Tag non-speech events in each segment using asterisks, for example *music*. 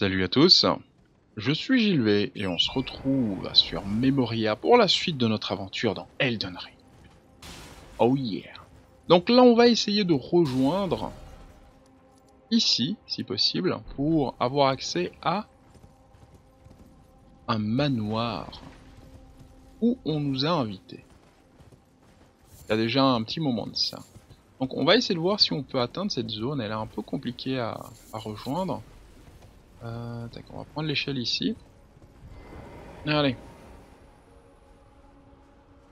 Salut à tous, je suis Gilvet et on se retrouve sur Memoria pour la suite de notre aventure dans Elden Ring. Oh yeah Donc là on va essayer de rejoindre ici, si possible, pour avoir accès à un manoir où on nous a invités. Il y a déjà un petit moment de ça. Donc on va essayer de voir si on peut atteindre cette zone, elle est un peu compliquée à, à rejoindre. Euh, on va prendre l'échelle ici. Allez.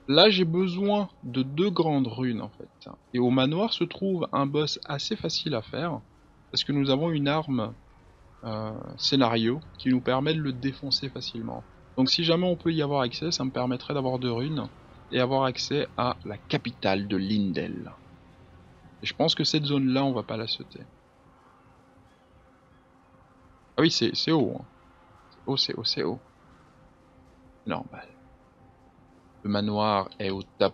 Là, j'ai besoin de deux grandes runes en fait. Et au manoir se trouve un boss assez facile à faire. Parce que nous avons une arme euh, scénario qui nous permet de le défoncer facilement. Donc si jamais on peut y avoir accès, ça me permettrait d'avoir deux runes et avoir accès à la capitale de Lindel. Et je pense que cette zone-là, on va pas la sauter. Ah oui, c'est haut. Hein. C'est haut, c'est haut, c'est haut. Normal. Le manoir est au top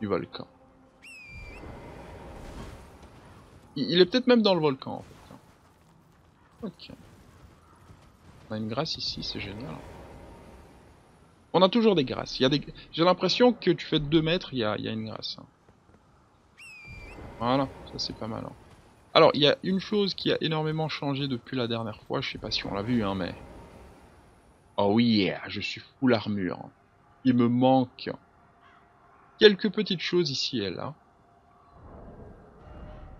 du volcan. Il est peut-être même dans le volcan en fait. Ok. On a une grâce ici, c'est génial. On a toujours des grâces. Des... J'ai l'impression que tu fais 2 mètres, il y a, une grâce. Hein. Voilà, ça c'est pas mal. Hein. Alors, il y a une chose qui a énormément changé depuis la dernière fois, je sais pas si on l'a vu, hein, mais... Oh yeah, je suis full armure. Il me manque quelques petites choses ici et là.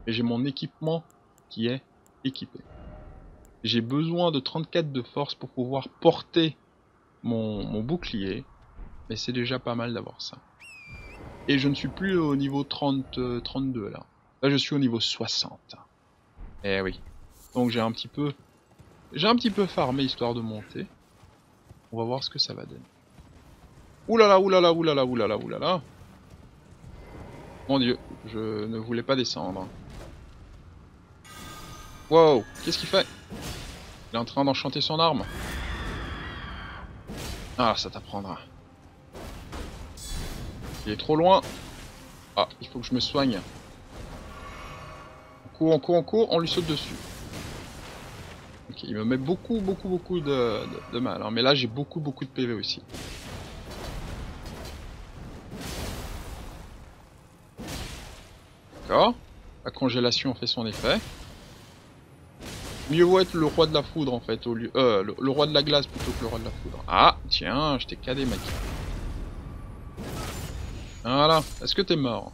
Et j'ai mon équipement qui est équipé. J'ai besoin de 34 de force pour pouvoir porter mon, bouclier. Mais c'est déjà pas mal d'avoir ça. Et je ne suis plus au niveau 30, 32 là. Là, je suis au niveau 60. Eh oui. Donc j'ai un petit peu... J'ai un petit peu farmé histoire de monter. On va voir ce que ça va donner. Oulala, oulala, oulala, oulala, oulala. Mon dieu, je ne voulais pas descendre. Wow, qu'est-ce qu'il fait? Il est en train d'enchanter son arme. Ah, ça t'apprendra. Il est trop loin. Ah, il faut que je me soigne on court, on court, on lui saute dessus. Ok, il me met beaucoup, beaucoup, beaucoup de, mal. Hein. Mais là, j'ai beaucoup, beaucoup de PV aussi. D'accord. La congélation fait son effet. Mieux vaut être le roi de la foudre en fait, au lieu... Euh, le, roi de la glace plutôt que le roi de la foudre. Ah, tiens, je t'ai cadé mec. Voilà, est-ce que t'es mort?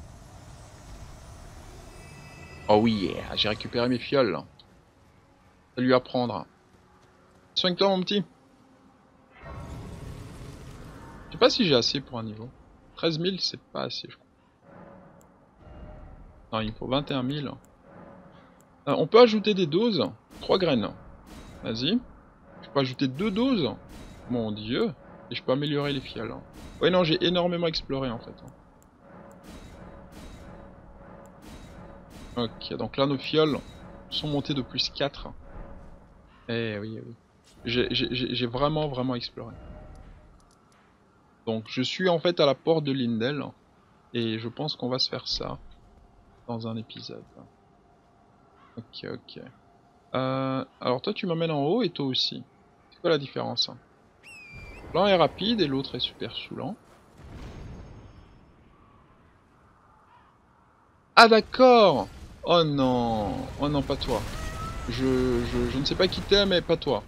Oh oui, j'ai récupéré mes fioles. Ça lui apprendre. Soigne-toi mon petit. Je sais pas si j'ai assez pour un niveau. 13 000 c'est pas assez je crois. Non il faut 21 000. Euh, on peut ajouter des doses. 3 graines. Vas-y. Je peux ajouter 2 doses. Mon dieu. Et je peux améliorer les fioles. Ouais non j'ai énormément exploré en fait. Ok, donc là nos fioles sont montées de plus 4. Eh oui, oui. J'ai vraiment, vraiment exploré. Donc je suis en fait à la porte de Lindel. Et je pense qu'on va se faire ça dans un épisode. Ok, ok. Euh, alors toi tu m'amènes en haut et toi aussi. C'est quoi la différence? L'un est rapide et l'autre est super saoulant. Ah d'accord Oh non Oh non, pas toi. Je, je, ne sais pas qui t'es, mais pas toi.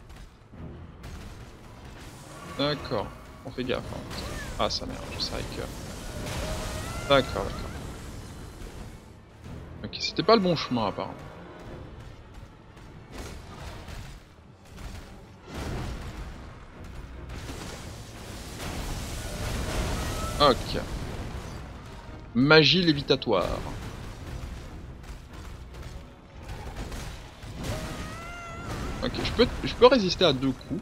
D'accord. On fait gaffe. Hein. Ah, ça merde, je savais que... D'accord, d'accord. Ok, c'était pas le bon chemin, apparemment. Ok. Magie lévitatoire. Ok, je peux, je peux résister à deux coups.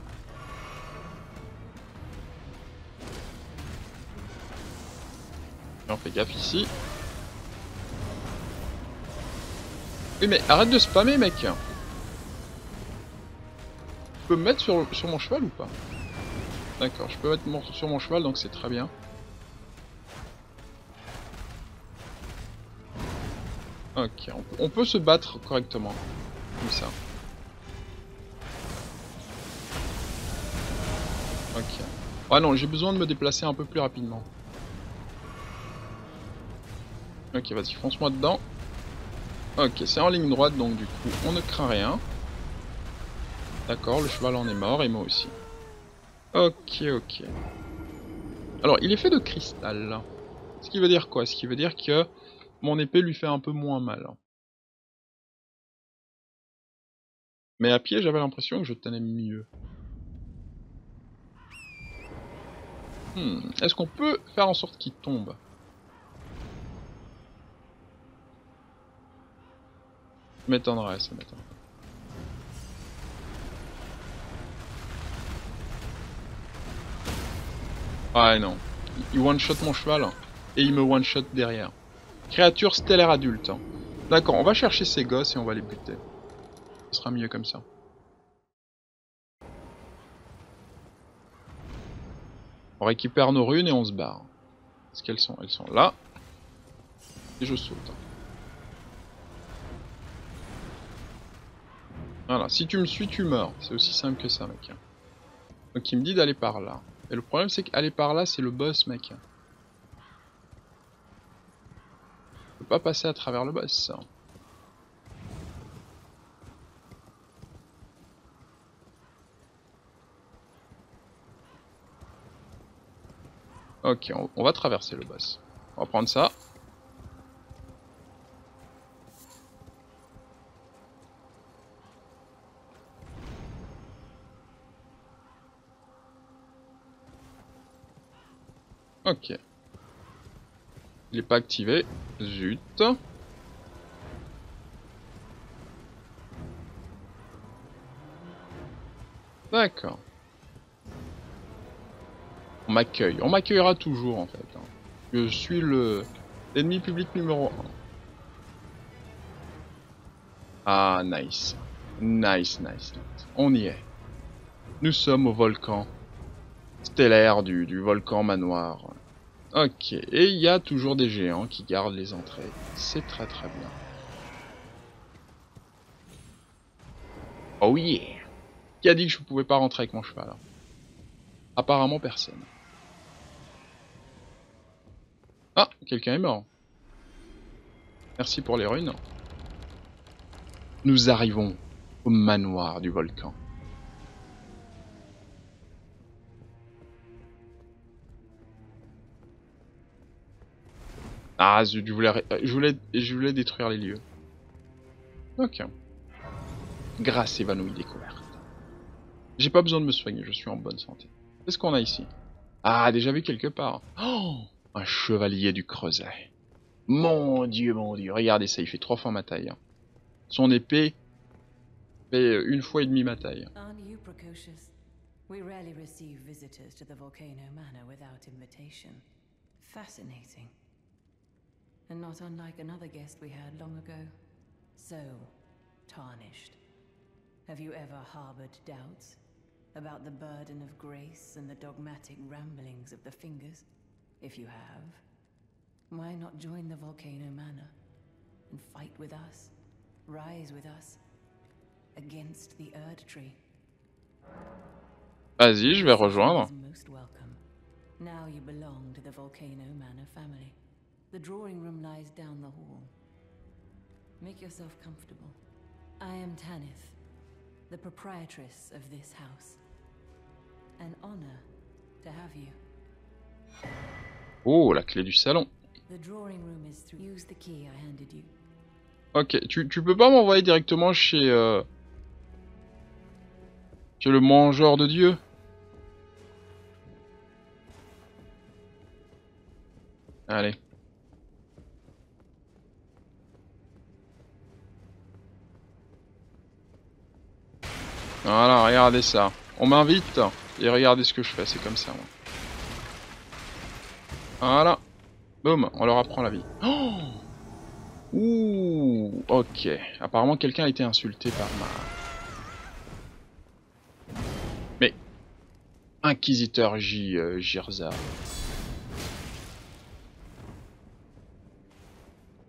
on fait gaffe ici. Oui mais arrête de spammer mec Je peux me mettre sur, sur mon cheval ou pas? D'accord, je peux mettre sur mon cheval donc c'est très bien. Ok, on peut se battre correctement. Comme ça. Ah non, j'ai besoin de me déplacer un peu plus rapidement. Ok, vas-y, fonce-moi dedans. Ok, c'est en ligne droite, donc du coup, on ne craint rien. D'accord, le cheval en est mort, et moi aussi. Ok, ok. Alors, il est fait de cristal. Ce qui veut dire quoi? Ce qui veut dire que mon épée lui fait un peu moins mal. Mais à pied, j'avais l'impression que je tenais mieux. Hmm. Est-ce qu'on peut faire en sorte qu'il tombe? M'étonnerait, ça m'étonnerait. Ah non. Il one-shot mon cheval hein, et il me one-shot derrière. Créature stellaire adulte. Hein. D'accord, on va chercher ces gosses et on va les buter. Ce sera mieux comme ça. On récupère nos runes et on se barre. Est-ce qu'elles sont là. Et je saute. Voilà, si tu me suis, tu meurs. C'est aussi simple que ça, mec. Donc il me dit d'aller par là. Et le problème, c'est qu'aller par là, c'est le boss, mec. Je peux pas passer à travers le boss, Ok, on va traverser le boss. On va prendre ça. Ok. Il n'est pas activé. Zut. D'accord. On m'accueille. On m'accueillera toujours en fait. Hein. Je suis le l'ennemi public numéro 1. Ah, nice. Nice, nice, nice. On y est. Nous sommes au volcan stellaire du, du volcan manoir. Ok, et il y a toujours des géants qui gardent les entrées. C'est très très bien. Oh yeah Qui a dit que je pouvais pas rentrer avec mon cheval Apparemment personne. Ah, quelqu'un est mort. Merci pour les runes. Nous arrivons au manoir du volcan. Ah, je voulais, je voulais, je voulais détruire les lieux. Ok. Grâce évanouie découverte. J'ai pas besoin de me soigner, je suis en bonne santé. Qu'est-ce qu'on a ici? Ah, déjà vu quelque part. Oh Un chevalier du creuset. Mon dieu, mon dieu. Regardez ça, il fait trois fois ma taille. Son épée fait une fois et demi ma taille. We rarely receive visitors to the Volcano Manor without invitation. Fascinating. and not unlike another guest we had long ago. So, tarnished. Have you ever harbored doubts about the burden of grace and the dogmatic ramblings of the fingers? If you have, why not join the Volcano Manor and fight with us, rise with us, against the Erd Tree? Vas-y, je vais rejoindre. Now you belong to the Volcano Manor family. The drawing room lies down the hall. Make yourself comfortable. I am Tanith, the proprietress of this house. An honor to have you. Oh, la clé du salon. Ok, tu, tu peux pas m'envoyer directement chez... Euh, chez le mangeur de Dieu? Allez. Voilà, regardez ça. On m'invite et regardez ce que je fais, c'est comme ça. Moi. Voilà. Boum, on leur apprend la vie. Oh Ouh, ok. Apparemment quelqu'un a été insulté par ma... Mais... Inquisiteur J... Euh, Girza.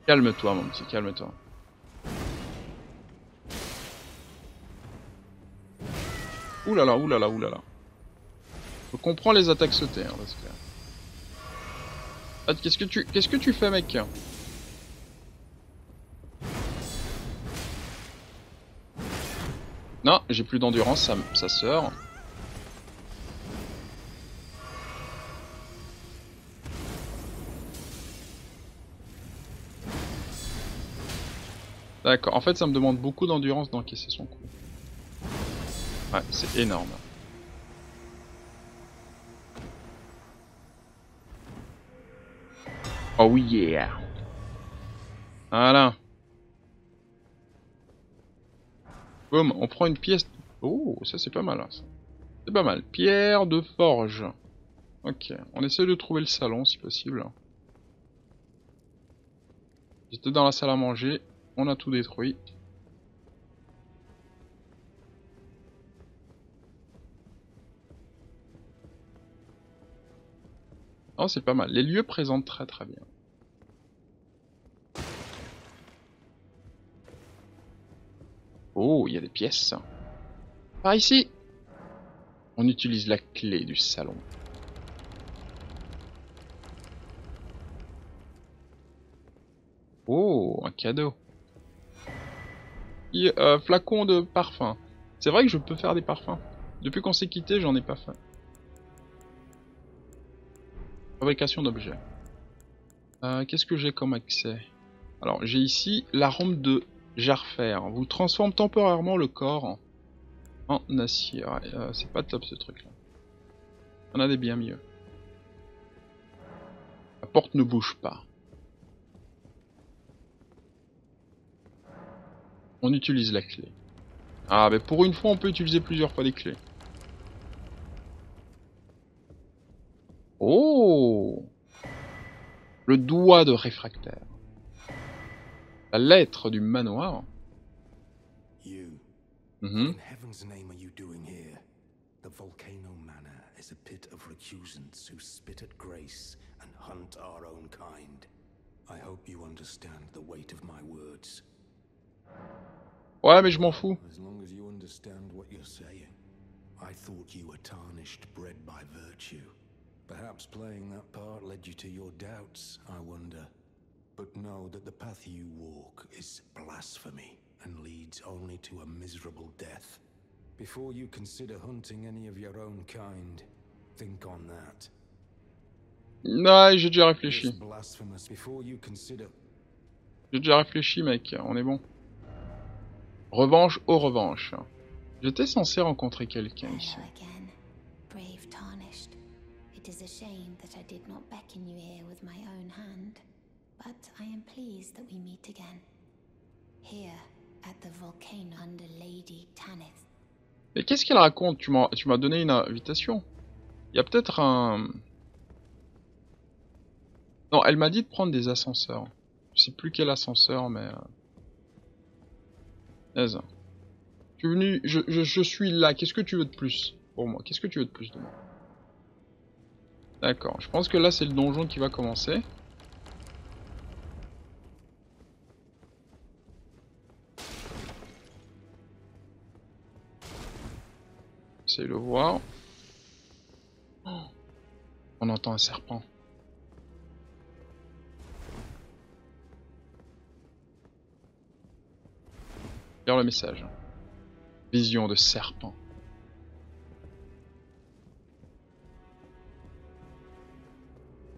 Calme-toi mon petit, calme-toi. Ouh là là. Je comprends les attaques sautées, hein, parce que... Qu'est-ce que tu, qu'est-ce que tu fais, mec? Non, j'ai plus d'endurance, ça, ça sort. D'accord, en fait ça me demande beaucoup d'endurance d'encaisser son coup. Ouais, c'est énorme. Oh yeah Voilà. Boum, on prend une pièce... Oh, ça c'est pas mal. hein. C'est pas mal. Pierre de forge. Ok, on essaie de trouver le salon si possible. J'étais dans la salle à manger, on a tout détruit. Oh, c'est pas mal. Les lieux présentent très très bien. Oh, il y a des pièces. Par ici On utilise la clé du salon. Oh, un cadeau. Euh, flacon de parfum. C'est vrai que je peux faire des parfums. Depuis qu'on s'est quitté, j'en ai pas fait. Fabrication d'objets. Euh, Qu'est-ce que j'ai comme accès? Alors, j'ai ici l'arôme de Jarfer. Vous transforme temporairement le corps en acier. Euh, c'est pas top ce truc-là. On a des bien mieux. La porte ne bouge pas. On utilise la clé. Ah, mais pour une fois, on peut utiliser plusieurs fois les clés. Oh Le doigt de réfractaire. La lettre du manoir. You. Mhm. In heaven's name are you doing here? The Volcano Manor is a pit of recusants who spit at grace and hunt our own kind. I hope you understand the weight of my words. Ouais, mais je m'en fous. As long as you understand what you're saying. I thought you were tarnished, bred by virtue. Perhaps playing that part led you to your doubts, I wonder. But know that the path you walk is blasphemy and leads only to a miserable death. Before you consider hunting any of your own kind, think on that. Ouais, j'ai déjà réfléchi. blasphemous before you consider J'ai déjà réfléchi, mec. On est bon. Revanche aux revanches. J'étais censé rencontrer quelqu'un ici. Brave tarnished. It is a shame that I did not beckon you here with my own hand, but I am pleased that we meet again. Here, at the volcano under Lady Tanith. Mais qu'est-ce qu'elle raconte? Tu m'as donné une invitation. Il y a peut-être un... Non, elle m'a dit de prendre des ascenseurs. Je sais plus quel ascenseur, mais... euh, Aise. Je suis venu... Je, je, je suis là. Qu'est-ce que tu veux de plus pour moi? Qu'est-ce que tu veux de plus de moi? D'accord. Je pense que là, c'est le donjon qui va commencer. Essayez de le voir. On entend un serpent. Lire le message. Vision de serpent.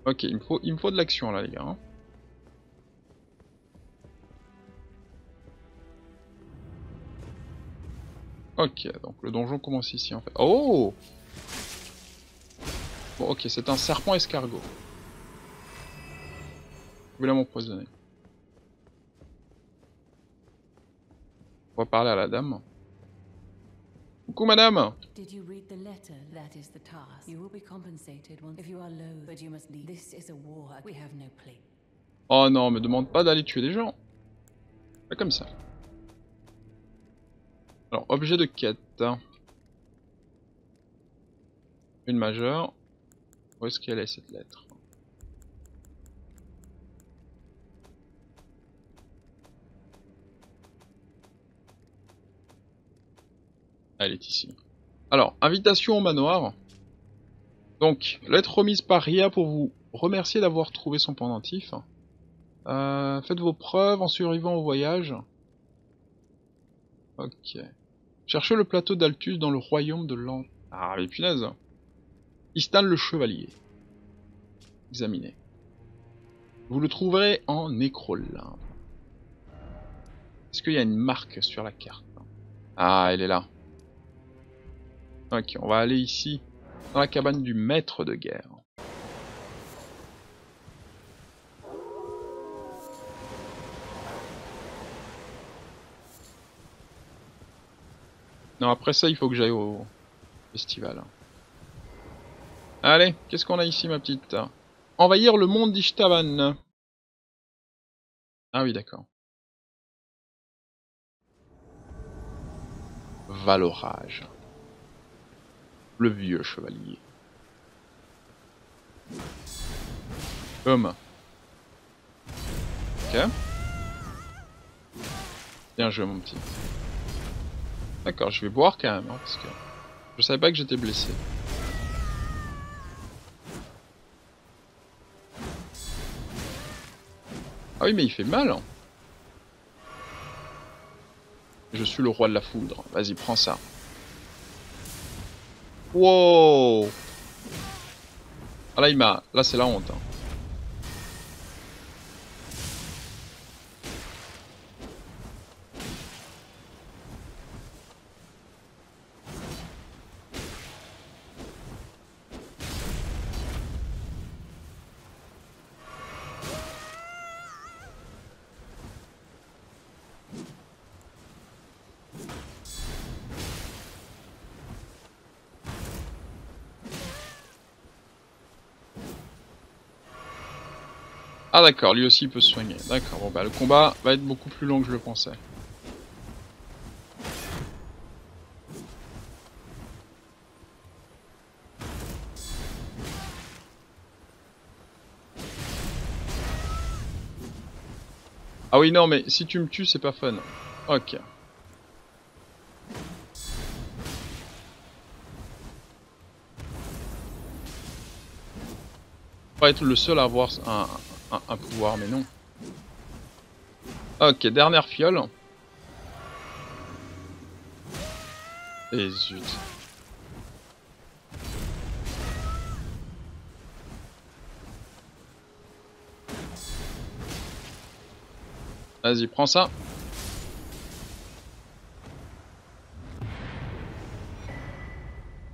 Ok, il me faut, il me faut de l'action là les gars. hein. Ok, donc le donjon commence ici en fait. Oh Bon ok, c'est un serpent escargot. Vous voulez m'empoisonner. On va parler à la dame. Coucou madame Did you read the letter? That is the task. You will be compensated once if you are low, but you must leave. This is a war. We have no plea. Oh non, me demande pas d'aller tuer des gens. Pas comme ça. Alors, objet de quête. Une majeure. Où est-ce qu'elle est cette lettre? Elle est ici. Alors, invitation au manoir. Donc, lettre remise par Ria pour vous remercier d'avoir trouvé son pendentif. Euh, faites vos preuves en survivant au voyage. Ok. Cherchez le plateau d'Altus dans le royaume de l'an... Ah, mais punaise Istan le chevalier. Examinez. Vous le trouverez en nécrolimbe. Est-ce qu'il y a une marque sur la carte? Ah, elle est là. Ok, on va aller ici, dans la cabane du maître de guerre. Non, après ça, il faut que j'aille au festival. Allez, qu'est-ce qu'on a ici, ma petite? Envahir le monde d'Ishtavan. Ah oui, d'accord. Valorage. Le vieux chevalier. Homme. Ok. Bien joué, mon petit. D'accord, je vais boire quand même, parce que je savais pas que j'étais blessé. Ah oui, mais il fait mal. Hein. Je suis le roi de la foudre. Vas-y, prends ça. Wow Ah là, il m'a... Là, c'est la honte. Hein. Ah d'accord, lui aussi il peut se soigner. D'accord, bon bah le combat va être beaucoup plus long que je le pensais. Ah oui non mais si tu me tues c'est pas fun. Ok. Pas être le seul à avoir un, un, pouvoir, mais non. Ok, dernière fiole. Et zut. Vas-y, prends ça.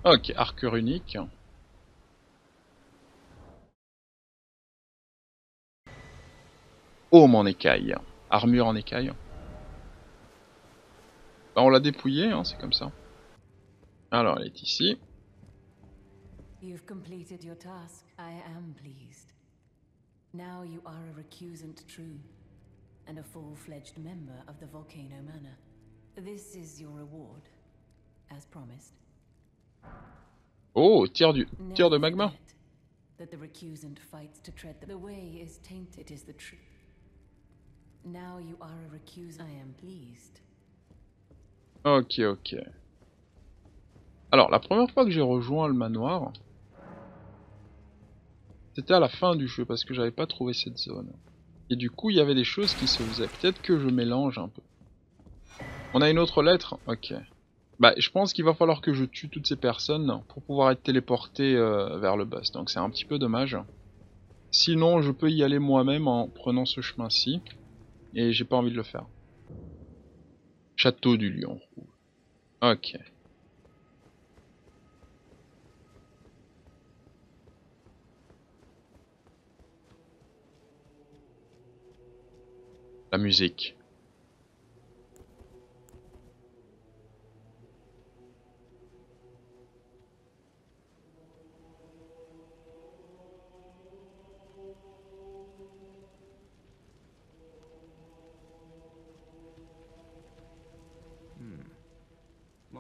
Ok, arc unique. Homme en écaille. Armure en écaille. Bah, on l'a dépouillé, hein, c'est comme ça. Alors, elle est ici. You've completed your task. I am pleased. Now you are a recusant true, and a full-fledged member of the Volcano Manor. This is your reward, as promised. Oh, tir du tir de magma. That the recusant fights to tread the way is tainted is the truth. Now you are a recusant. I am pleased. Ok, ok. Alors, la première fois que j'ai rejoint le manoir, c'était à la fin du jeu parce que j'avais pas trouvé cette zone. Et du coup, il y avait des choses qui se faisaient. Peut-être que je mélange un peu. On a une autre lettre? Ok. Bah, je pense qu'il va falloir que je tue toutes ces personnes pour pouvoir être téléporté euh, vers le boss. Donc c'est un petit peu dommage. Sinon, je peux y aller moi-même en prenant ce chemin-ci. Et j'ai pas envie de le faire. Château du Lion. Ok. La musique.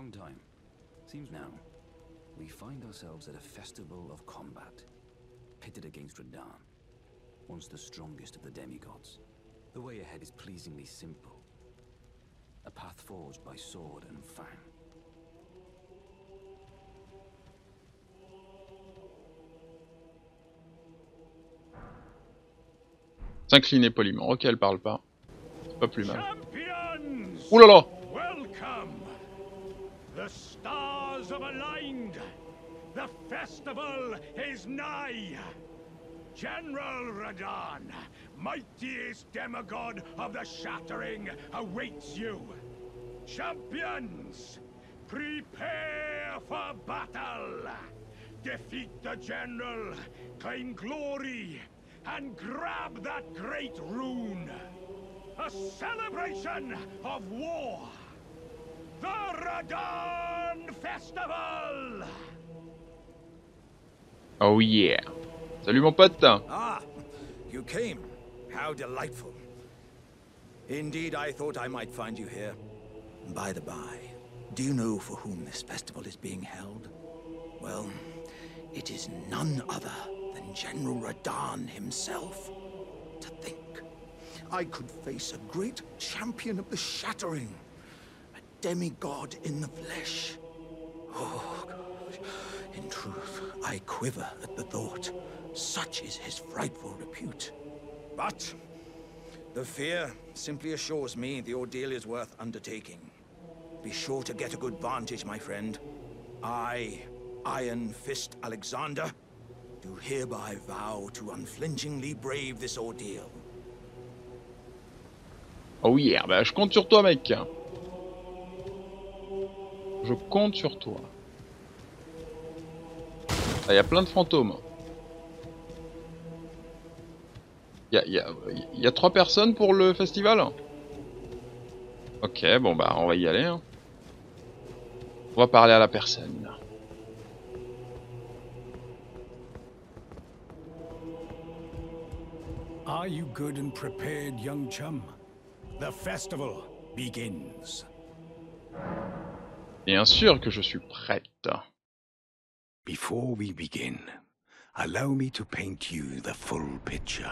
long time. Seems now, we find ourselves at a festival of combat, pitted against Radan, once the strongest of the demigods. The way ahead is pleasingly simple. A path forged by sword and fang. S'incliner poliment. Ok, elle parle pas. Pas plus mal. Ouh là là the stars have aligned! The festival is nigh! General Radan, mightiest demigod of the Shattering, awaits you! Champions! Prepare for battle! Defeat the General, claim glory, and grab that great rune! A celebration of war! The Radon Festival! Oh yeah. Salut mon pote. Ah, you came. How delightful. Indeed, I thought I might find you here. By the by, do you know for whom this festival is being held? Well, it is none other than General Radan himself. To think, I could face a great champion of the Shattering, demigod in the flesh. Oh, God. In truth, I quiver at the thought. Such is his frightful repute. But the fear simply assures me the ordeal is worth undertaking. Be sure to get a good vantage, my friend. I, Iron Fist Alexander, do hereby vow to unflinchingly brave this ordeal. Oh yeah. Bah, je compte sur toi, mec. Je compte sur toi. Il y a plein de fantômes. Il y a trois personnes pour le festival? Ok, bon bah on va y aller. hein. On va parler à la personne. Are you good and prepared, young chum? The festival begins. Bien sûr que je suis prête. Before we begin, allow me to paint you the full picture.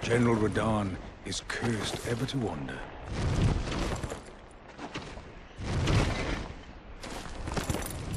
General Radan is cursed ever to wander.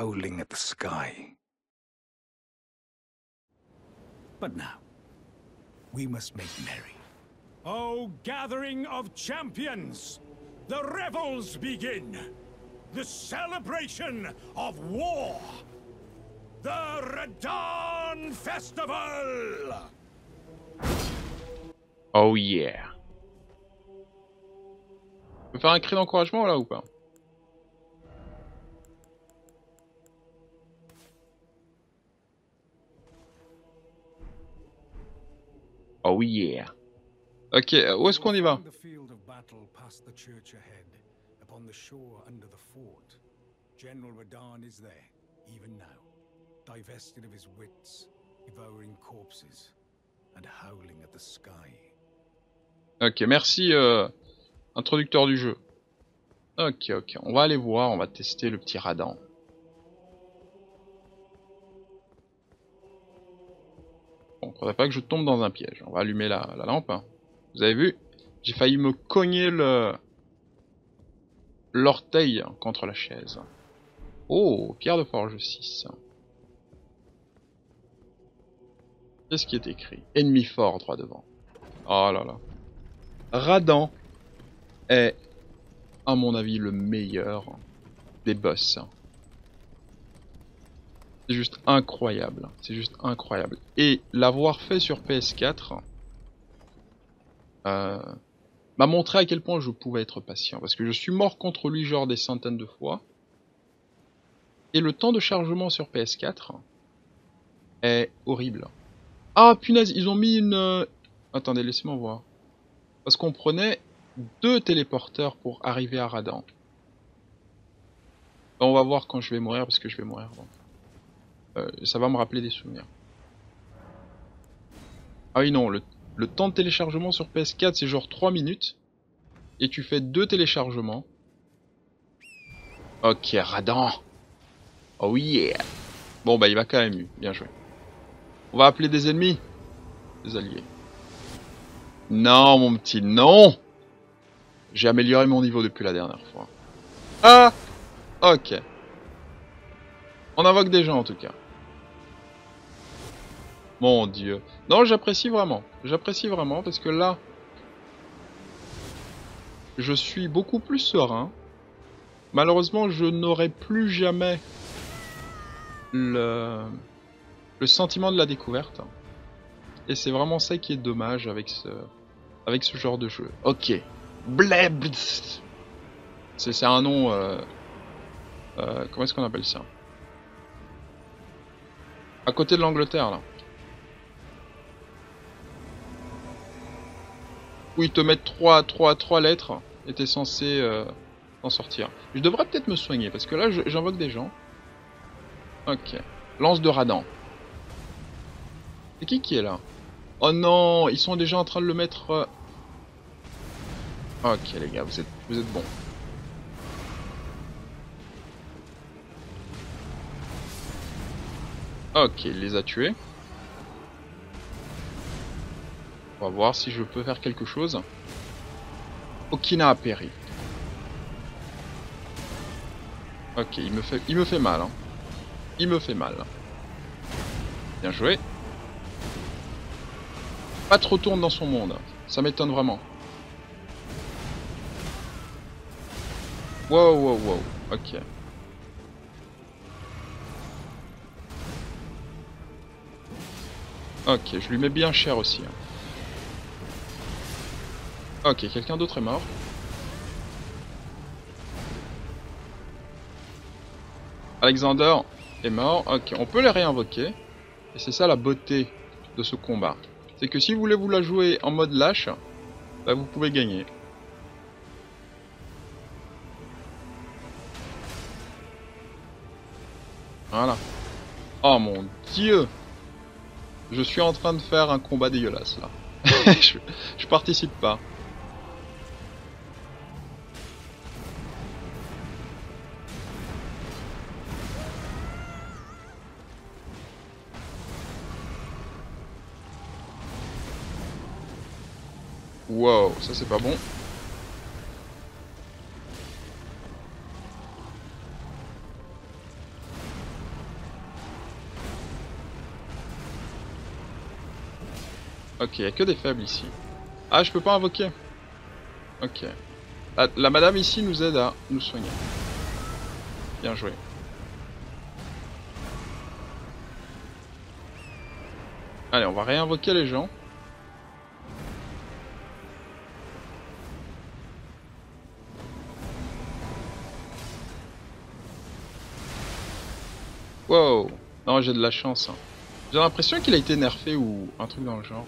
Howling at the sky. But now, we must make merry. Oh, gathering of champions! The revels begin! The celebration of war! The Radon Festival! Oh yeah. Je peux faire un cri d'encouragement là ou pas Oh yeah. Ok, euh, où est-ce qu'on y va? The field of battle past the church ahead, upon the shore under the fort. General Radan is there, even now, divested of his wits, devouring corpses, and howling at the sky. Ok, merci euh, introducteur du jeu. Ok, ok, on va aller voir, on va tester le petit radar. Faudrait pas que je tombe dans un piège. On va allumer la, la lampe. Vous avez vu? J'ai failli me cogner le l'orteil contre la chaise. Oh, pierre de forge 6. Qu'est-ce qui est écrit? Ennemi fort droit devant. Oh là là. Radan est, à mon avis, le meilleur des boss. C'est juste incroyable. C'est juste incroyable. Et l'avoir fait sur PS4 euh, m'a montré à quel point je pouvais être patient. Parce que je suis mort contre lui genre des centaines de fois. Et le temps de chargement sur PS4 est horrible. Ah, punaise, ils ont mis une... euh, Attendez, laissez-moi voir. Parce qu'on prenait deux téléporteurs pour arriver à Radan. On va voir quand je vais mourir, parce que je vais mourir. Euh, ça va me rappeler des souvenirs. Ah oui, non, le, temps de téléchargement sur PS4, c'est genre 3 minutes. Et tu fais deux téléchargements. Ok, Radan. Oh yeah. Bon, bah, il va quand même. Bien joué. On va appeler des ennemis. Des alliés. Non, mon petit, non J'ai amélioré mon niveau depuis la dernière fois. Ah Ok. On invoque des gens, en tout cas. Mon dieu. Non, j'apprécie vraiment. J'apprécie vraiment, parce que là... Je suis beaucoup plus serein. Malheureusement, je n'aurai plus jamais le, le sentiment de la découverte. Et c'est vraiment ça qui est dommage avec ce, genre de jeu. Ok. Blebs. C'est c'est un nom. euh, euh, comment est-ce qu'on appelle ça? À côté de l'Angleterre, là. Où ils te mettent trois, trois, trois lettres et t'es censé euh, en sortir. Je devrais peut-être me soigner parce que là, j'invoque des gens. Ok. Lance de Radan. C'est qui qui est là? Oh non, ils sont déjà en train de le mettre... euh, Ok les gars, vous êtes, vous êtes bons. Ok, il les a tués. On va voir si je peux faire quelque chose. Okina a péri. Ok, il me fait, mal. Hein. Il me fait mal. Bien joué. Pat retourne dans son monde. Ça m'étonne vraiment. Wow, wow, wow. Ok. Ok, je lui mets bien cher aussi. hein. Ok, quelqu'un d'autre est mort. Alexander est mort. Ok, on peut les réinvoquer. Et c'est ça la beauté de ce combat. C'est que si vous voulez vous la jouer en mode lâche, bah vous pouvez gagner. Voilà. Oh mon dieu Je suis en train de faire un combat dégueulasse là. *laughs* je, je participe pas. Ça c'est pas bon. Ok, y a que des faibles ici. Ah, je peux pas invoquer. Ok. La, la madame ici nous aide à nous soigner. Bien joué. Allez, on va réinvoquer les gens. Wow. Non, j'ai de la chance. hein. J'ai l'impression qu'il a été nerfé ou un truc dans le genre.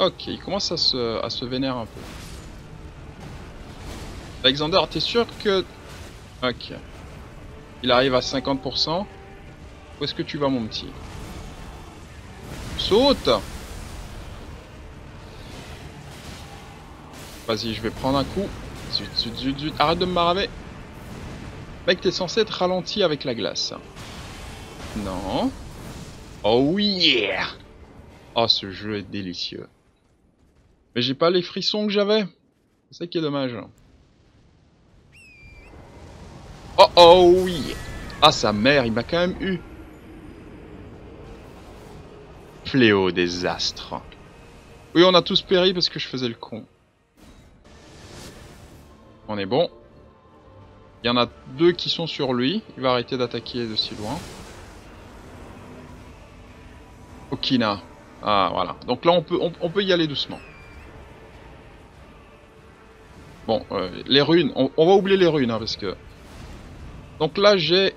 Ok, il commence à se, à se vénérer un peu. Alexander, t'es sûr que... Ok. Il arrive à 50%. Où est-ce que tu vas, mon petit? Saute Vas-y, je vais prendre un coup. Zut, zut, zut, zut. Arrête de me maraver. Mec, t'es censé être ralenti avec la glace. Non. Oh yeah Oh, ce jeu est délicieux. Mais j'ai pas les frissons que j'avais. C'est ça qui est dommage. Oh oh oui Ah sa mère, il m'a quand même eu. Fléau des astres. Oui, on a tous péri parce que je faisais le con. On est bon. Il y en a deux qui sont sur lui. Il va arrêter d'attaquer de si loin. Okina. Ah, voilà. Donc là, on peut, on, peut y aller doucement. Bon, euh, les runes. On, on va oublier les runes, hein, parce que... Donc là, j'ai...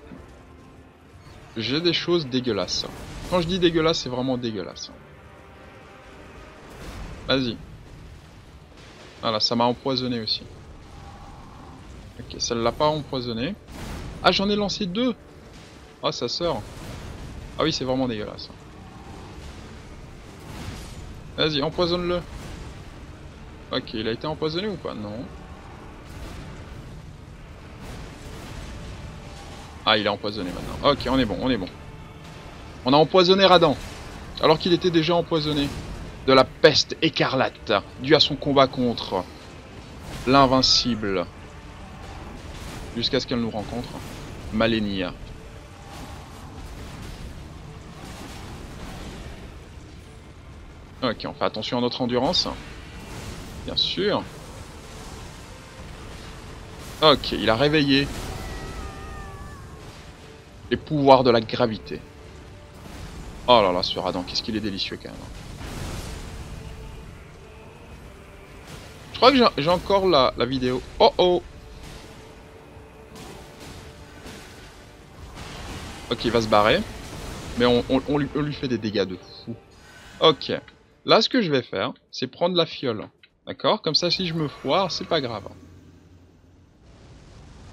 J'ai des choses dégueulasses. Quand je dis dégueulasse, c'est vraiment dégueulasse. Vas-y. Voilà, ça m'a empoisonné aussi. Ok, ça l'a pas empoisonné. Ah, j'en ai lancé deux Ah, ça sort. Ah oui, c'est vraiment dégueulasse. Vas-y, empoisonne-le. Ok, il a été empoisonné ou pas? Non. Ah, il est empoisonné maintenant. Ok, on est bon, on est bon. On a empoisonné Radan. Alors qu'il était déjà empoisonné. De la peste écarlate. Dû à son combat contre l'invincible. Jusqu'à ce qu'elle nous rencontre. Malenia. Ok, on fait attention à notre endurance. Bien sûr. Ok, il a réveillé les pouvoirs de la gravité. Oh là là, ce radon, qu'est-ce qu'il est délicieux quand même. Je crois que j'ai encore la, vidéo. Oh oh Ok, il va se barrer. Mais on, lui, fait des dégâts de fou. Ok. Là, ce que je vais faire, c'est prendre la fiole. D'accord? Comme ça, si je me foire, c'est pas grave.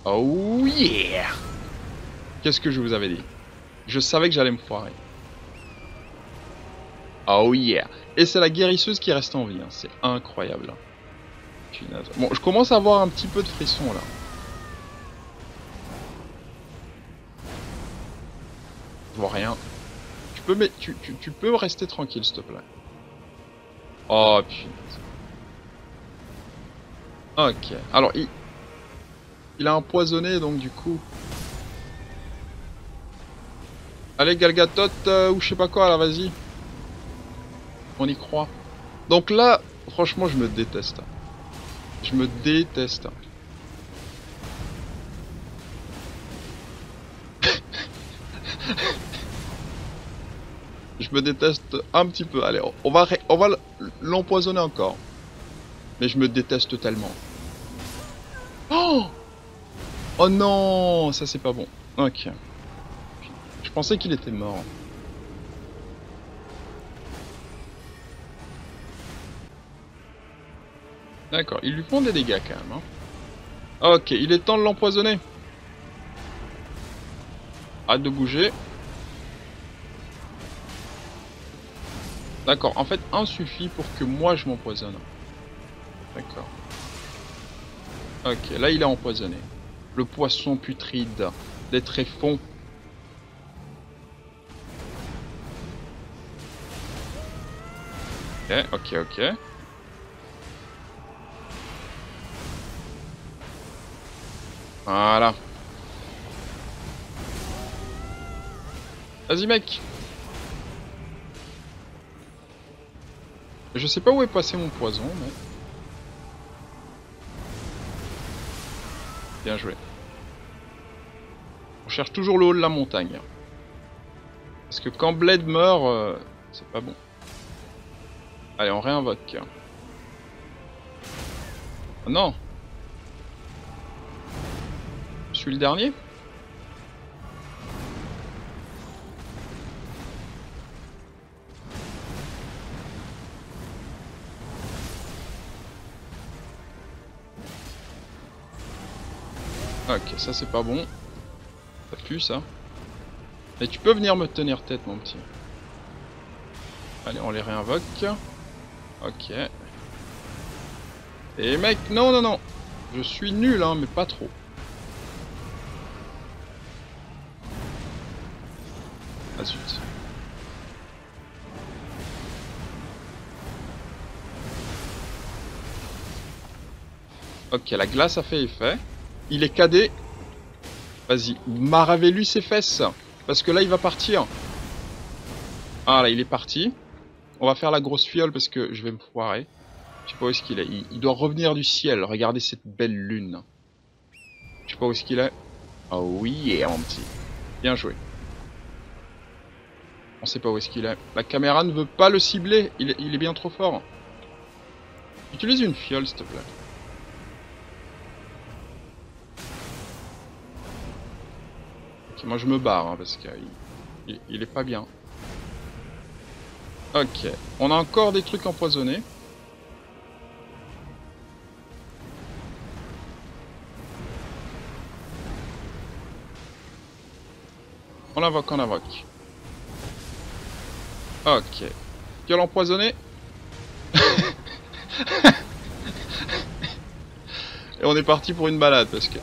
Oh yeah Qu'est-ce que je vous avais dit? Je savais que j'allais me foirer. Oh yeah Et c'est la guérisseuse qui reste en vie. Hein. C'est incroyable. Bon, je commence à avoir un petit peu de frisson là. Vois rien. Tu peux, mais tu, tu peux rester tranquille, s'il te plaît. Oh putain. Ok. Alors, il... Il a empoisonné, donc du coup... Allez, Galgatot, euh, ou je sais pas quoi, là, vas-y. On y croit. Donc là, franchement, je me déteste. Je me déteste. Je me déteste un petit peu. Allez, on va, on va l'empoisonner encore. Mais je me déteste tellement. Oh Oh non Ça c'est pas bon. Ok. Je pensais qu'il était mort. D'accord, ils lui font des dégâts quand même. Hein. Ok, il est temps de l'empoisonner. Hâte de bouger. D'accord, en fait, un suffit pour que moi je m'empoisonne. D'accord. Ok, là il est empoisonné. Le poisson putride des tréfonds. Ok, ok, ok. Voilà. Vas-y mec Je sais pas où est passé mon poison, mais... Bien joué. On cherche toujours le haut de la montagne. Parce que quand Blade meurt, euh, c'est pas bon. Allez, on réinvoque. Oh non Je suis le dernier Ok, ça c'est pas bon. Ça pue ça. Et tu peux venir me tenir tête mon petit. Allez, on les réinvoque. Ok. Et mec, non, non, non. Je suis nul, hein, mais pas trop. Ah zut. Ok, la glace a fait effet. Il est cadé. Vas-y, maravez-lui ses fesses. Parce que là, il va partir. Ah, là, il est parti. On va faire la grosse fiole parce que je vais me foirer. Je sais pas où est-ce qu'il est. Il, doit revenir du ciel. Regardez cette belle lune. Je sais pas où est-ce qu'il est. Oh oui, mon petit. Bien joué. On sait pas où est-ce qu'il est. La caméra ne veut pas le cibler. Il est bien trop fort. Utilise une fiole, s'il te plaît. Moi je me barre, hein, parce qu'il il, est pas bien. Ok. On a encore des trucs empoisonnés. On invoque, on invoque. Ok. Quel empoisonné *laughs* Et on est parti pour une balade parce que...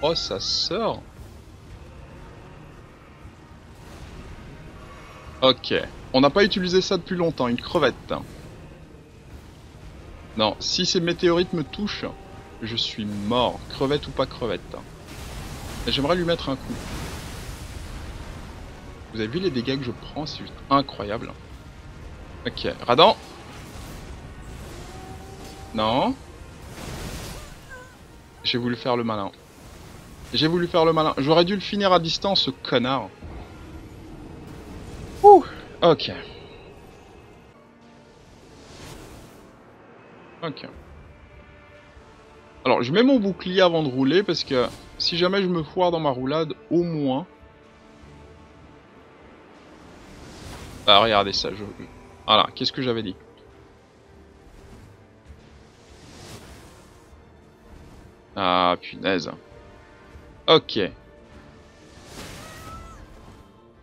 Oh, ça sort Ok. On n'a pas utilisé ça depuis longtemps, une crevette. Non, si ces météorites me touchent, je suis mort. Crevette ou pas crevette. J'aimerais lui mettre un coup. Vous avez vu les dégâts que je prends C'est juste incroyable. Ok, Radan Non J'ai voulu faire le malin. J'ai voulu faire le malin. J'aurais dû le finir à distance, ce connard. Ok. Ok. Alors, je mets mon bouclier avant de rouler parce que si jamais je me foire dans ma roulade, au moins... Ah, regardez ça. Je... Voilà, qu'est-ce que j'avais dit? Ah, punaise. Ok.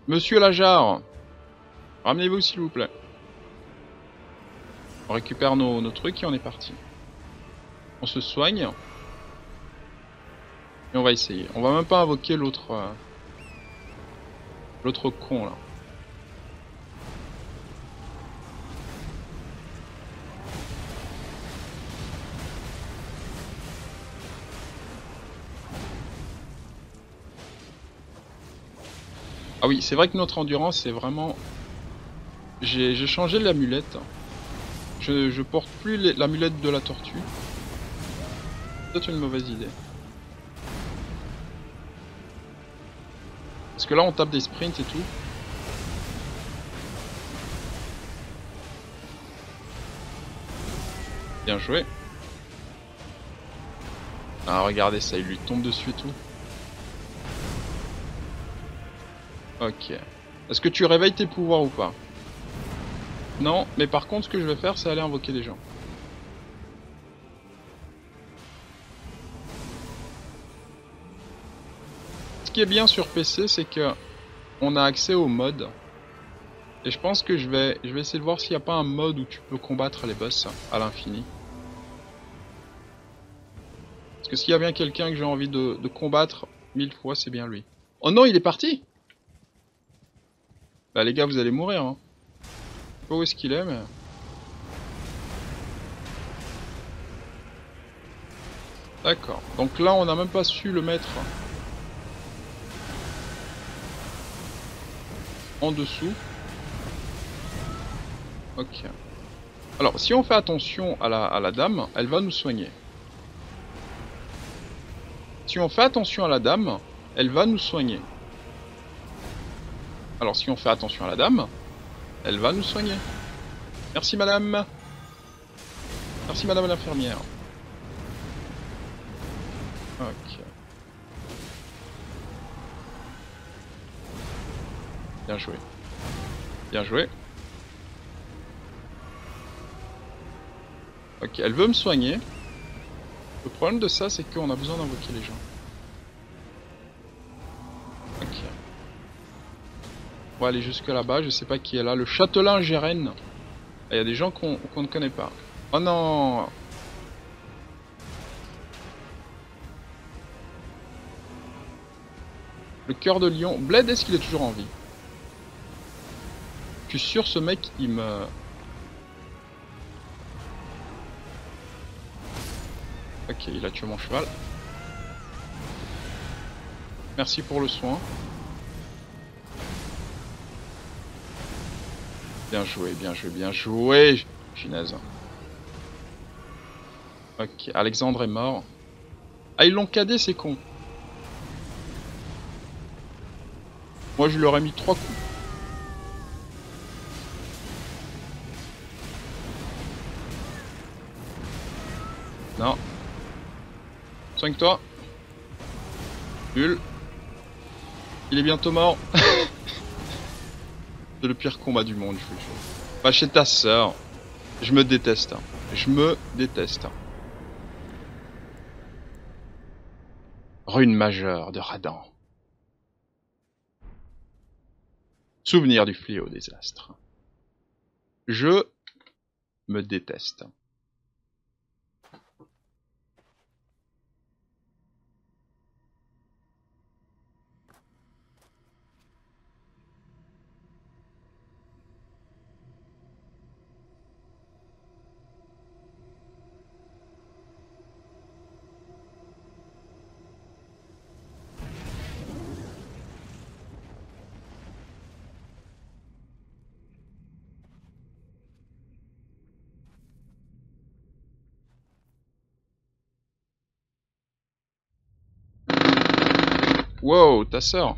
Monsieur Lajar, ramenez-vous s'il vous plaît. On récupère nos, trucs et on est parti. On se soigne. Et on va essayer. On va même pas invoquer l'autre... Euh, l'autre con là. Ah oui, c'est vrai que notre endurance, c'est vraiment... J'ai changé l'amulette. Je, porte plus l'amulette de la tortue. C'est une mauvaise idée. Parce que là, on tape des sprints et tout. Bien joué. Ah, regardez ça, il lui tombe dessus et tout. Ok. Est-ce que tu réveilles tes pouvoirs ou pas? Non, mais par contre, ce que je vais faire, c'est aller invoquer des gens. Ce qui est bien sur PC, c'est que on a accès au mode. Et je pense que je vais, je vais essayer de voir s'il n'y a pas un mode où tu peux combattre les boss à l'infini. Parce que s'il y a bien quelqu'un que j'ai envie de, de combattre mille fois, c'est bien lui. Oh non, il est parti bah les gars, vous allez mourir. Hein. Pas où est-ce qu'il est, mais... D'accord. Donc là, on n'a même pas su le mettre en dessous. Ok. Alors, si on fait attention à la, à la dame, elle va nous soigner. Si on fait attention à la dame, elle va nous soigner. Alors si on fait attention à la dame, elle va nous soigner. Merci madame. Merci madame l'infirmière. Ok. Bien joué. Bien joué. Ok, elle veut me soigner. Le problème de ça, c'est qu'on a besoin d'invoquer les gens. Aller jusque là-bas, je sais pas qui est là. Le châtelain Gérène. Il y a des gens qu'on ne connaît pas. Oh non Le cœur de lion. Bled, est-ce qu'il est toujours en vie? Je suis sûr ce mec, il me... Ok, il a tué mon cheval. Merci pour le soin. Bien joué, bien joué, bien joué Chinaise. Ok, Alexandre est mort. Ah, ils l'ont cadé, c'est con. Moi, je lui aurais mis trois coups. Non. Soigne-toi. Nul. Il est bientôt mort. *laughs* C'est le pire combat du monde, je vous jure. Va chez ta sœur. Je me déteste. hein. Je me déteste. Rune majeure de Radan. Souvenir du fléau des astres. Je me déteste. Wow, ta sœur.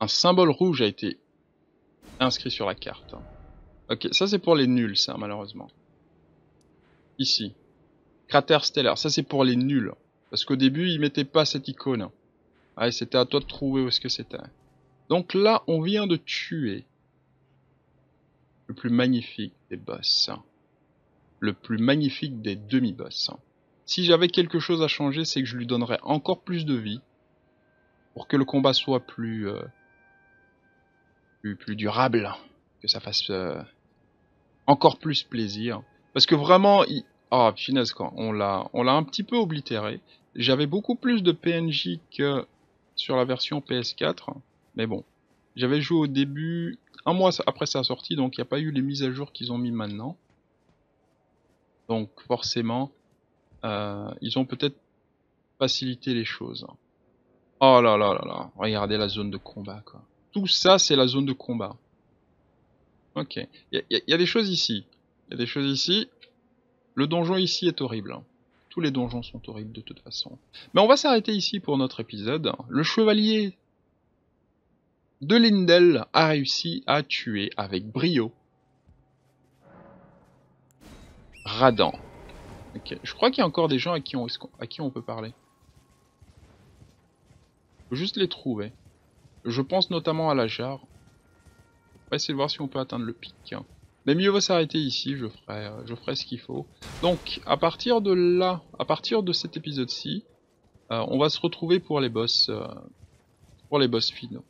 Un symbole rouge a été inscrit sur la carte. Ok, ça c'est pour les nuls, ça, malheureusement. Ici. Cratère stellaire, ça c'est pour les nuls. Parce qu'au début, ils mettaient pas cette icône. Ah, c'était à toi de trouver où est-ce que c'était. Donc là, on vient de tuer le plus magnifique des boss. Le plus magnifique des demi-boss. Si j'avais quelque chose à changer, c'est que je lui donnerais encore plus de vie pour que le combat soit plus euh, plus, durable, que ça fasse euh, encore plus plaisir. Parce que vraiment, il... ah finesse quand on l'a on l'a un petit peu oblitéré. J'avais beaucoup plus de PNJ que sur la version PS4. Mais bon, j'avais joué au début, un mois après sa sortie, donc il n'y a pas eu les mises à jour qu'ils ont mis maintenant. Donc forcément, euh, ils ont peut-être facilité les choses. Oh là là là là, regardez la zone de combat quoi. Tout ça c'est la zone de combat. Ok, il y, y, a des choses ici. Il y a des choses ici. Le donjon ici est horrible. Tous les donjons sont horribles de toute façon. Mais on va s'arrêter ici pour notre épisode. Le chevalier de Lindel a réussi à tuer avec brio Radan. Je crois qu'il y a encore des gens à qui on, peut parler. Faut juste les trouver. Je pense notamment à la jarre. On va essayer de voir si on peut atteindre le pic. Mais mieux vaut s'arrêter ici, je ferai, euh, je ferai ce qu'il faut. Donc, à partir de là, à partir de cet épisode-ci, euh, on va se retrouver pour les boss, euh, pour les boss finaux.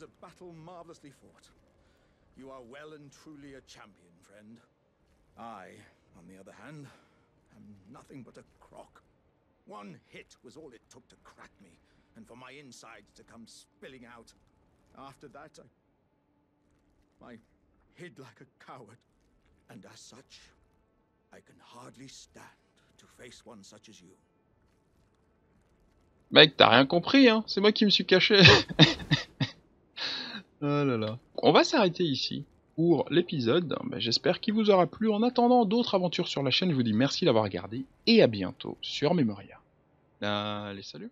Was a battle marvelously fought. You are well and truly a champion, friend. I, on the other hand, am nothing but a crock. One hit was all it took to crack me, and for my insides to come spilling out. After that, I. I hid like a coward. And as such, I can hardly stand to face one such as you. Mec, t'as rien compris, hein C'est moi qui me suis caché. *laughs* là. On va s'arrêter ici pour l'épisode. Ben, J'espère qu'il vous aura plu. En attendant d'autres aventures sur la chaîne, je vous dis merci d'avoir regardé et à bientôt sur Memoria. Allez, salut